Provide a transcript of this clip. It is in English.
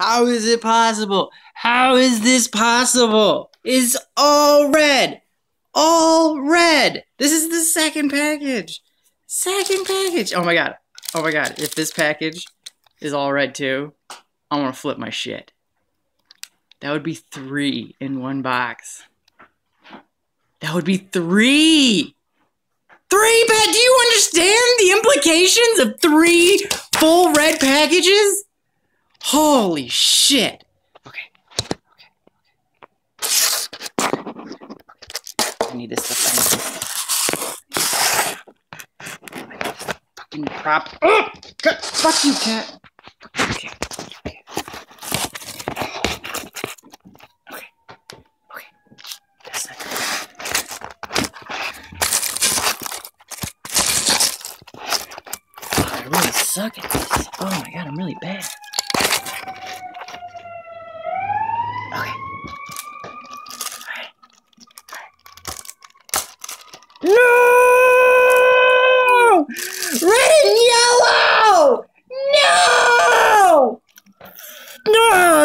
How is it possible? How is this possible? It's all red. All red. This is the second package. Second package. Oh my god. Oh my god. If this package is all red too, I'm gonna flip my shit. That would be three in one box. That would be three. Three pet. Do you understand the implications of three full red packages? Holy shit! Okay. Okay. I need this stuff. I need this fucking prop. Oh! Fuck you, cat. Okay. Okay. Okay. Okay. Suck at this. Oh my god, I'm really bad. No!